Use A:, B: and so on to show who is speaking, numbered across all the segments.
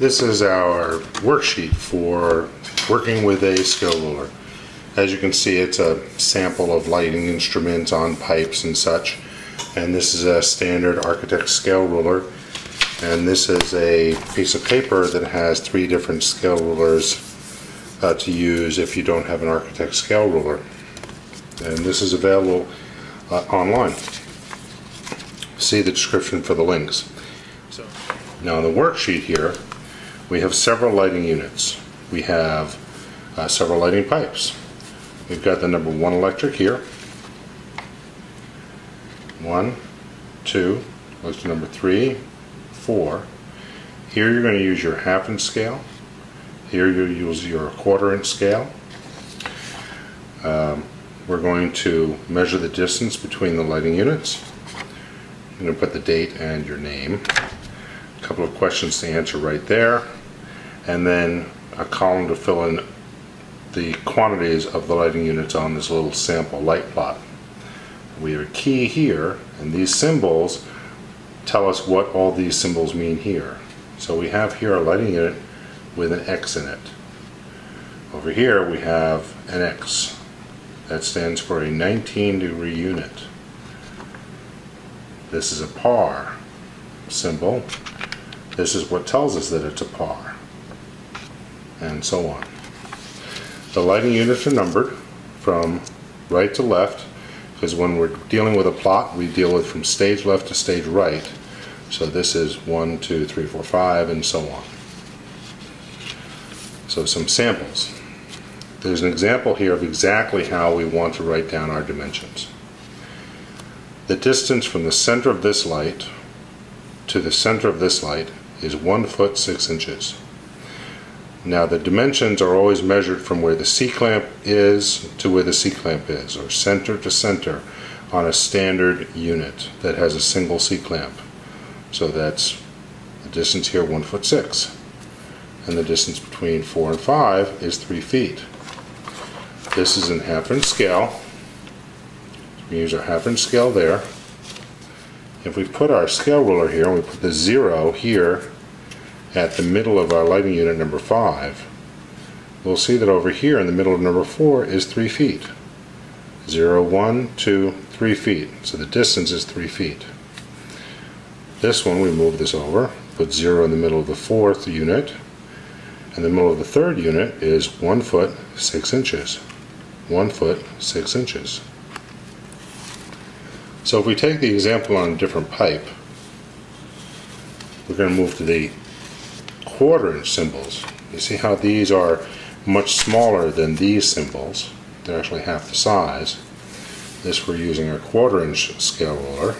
A: This is our worksheet for working with a scale ruler. As you can see, it's a sample of lighting instruments on pipes and such. And this is a standard architect scale ruler. And this is a piece of paper that has three different scale rulers uh, to use if you don't have an architect scale ruler. And this is available uh, online. See the description for the links. So, now the worksheet here, we have several lighting units. We have uh, several lighting pipes. We've got the number one electric here. One, two, goes to number three, four. Here you're going to use your half inch scale. Here you use your quarter inch scale. Um, we're going to measure the distance between the lighting units. I'm going to put the date and your name. A couple of questions to answer right there and then a column to fill in the quantities of the lighting units on this little sample light plot. We have a key here, and these symbols tell us what all these symbols mean here. So we have here a lighting unit with an X in it. Over here we have an X. That stands for a 19 degree unit. This is a par symbol. This is what tells us that it's a par and so on. The lighting units are numbered from right to left because when we're dealing with a plot we deal with from stage left to stage right. So this is 1, 2, 3, 4, 5 and so on. So some samples. There's an example here of exactly how we want to write down our dimensions. The distance from the center of this light to the center of this light is 1 foot 6 inches. Now the dimensions are always measured from where the C-clamp is to where the C-clamp is, or center to center on a standard unit that has a single C-clamp. So that's the distance here, one foot six. And the distance between four and five is three feet. This is in half inch scale. We use our half inch scale there. If we put our scale ruler here, we put the zero here at the middle of our lighting unit number 5, we'll see that over here in the middle of number 4 is 3 feet. 0, 1, 2, 3 feet. So the distance is 3 feet. This one, we move this over, put 0 in the middle of the fourth unit, and the middle of the third unit is 1 foot 6 inches. 1 foot 6 inches. So if we take the example on a different pipe, we're going to move to the quarter inch symbols. You see how these are much smaller than these symbols. They're actually half the size. This we're using our quarter inch scale ruler.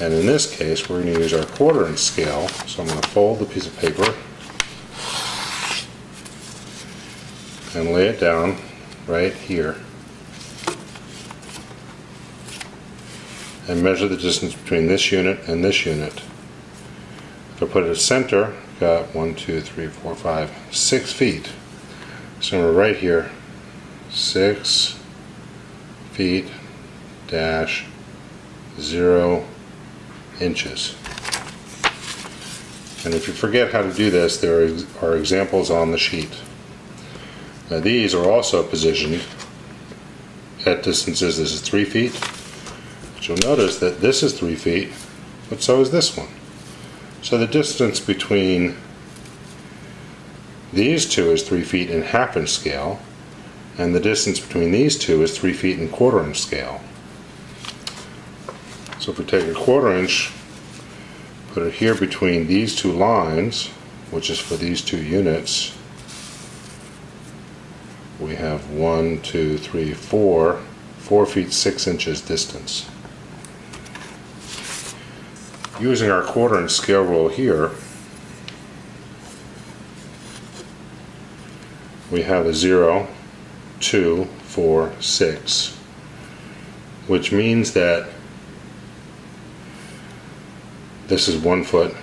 A: And in this case, we're going to use our quarter inch scale. So I'm going to fold the piece of paper and lay it down right here. And measure the distance between this unit and this unit. If I put it at center, got one, two, three, four, five, six feet. So we're right here, six feet dash zero inches. And if you forget how to do this, there are examples on the sheet. Now these are also positioned at distances, this is three feet. But you'll notice that this is three feet, but so is this one. So the distance between these two is 3 feet in half inch scale, and the distance between these two is 3 feet in quarter inch scale. So if we take a quarter inch, put it here between these two lines, which is for these two units, we have one, two, three, four, four feet six inches distance using our quarter inch scale rule here, we have a 0, 2, 4, 6, which means that this is 1 foot,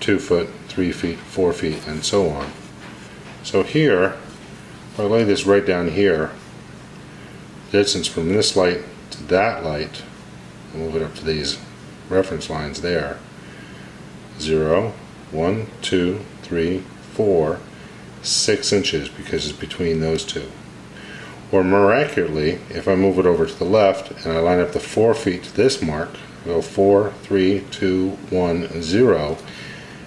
A: 2 foot, 3 feet, 4 feet, and so on. So here, if I lay this right down here, distance from this light to that light, and move it up to these reference lines there. 0, one, two, three, four, six inches because it's between those two. Or more accurately, if I move it over to the left and I line up the four feet to this mark, go four, three, two, one, zero,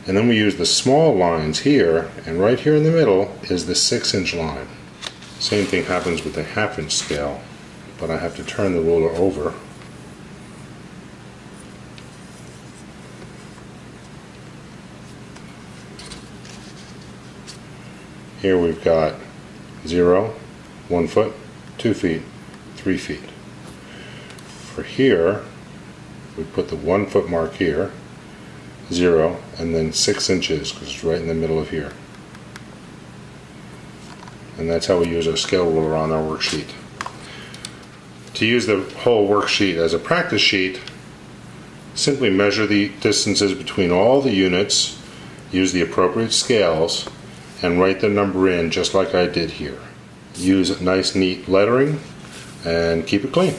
A: and then we use the small lines here, and right here in the middle is the six inch line. Same thing happens with the half inch scale, but I have to turn the ruler over. Here we've got zero, one foot, two feet, three feet. For here, we put the one foot mark here, zero, and then six inches because it's right in the middle of here. And that's how we use our scale ruler on our worksheet. To use the whole worksheet as a practice sheet, simply measure the distances between all the units, use the appropriate scales, and write the number in just like I did here. Use nice neat lettering and keep it clean.